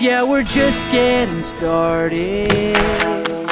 yeah, we're just getting started.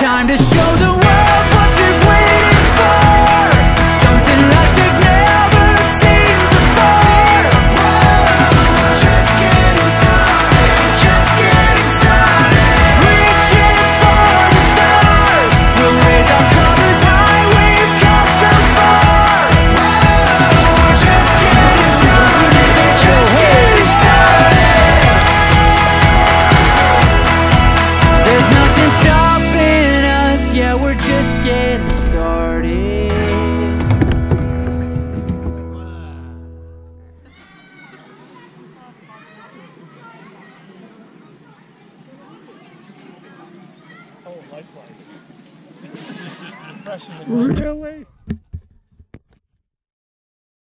time to show the Likewise. really?